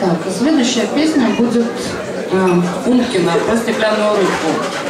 Так, следующая песня будет эм, э, Умкина про стеклянную рыбку.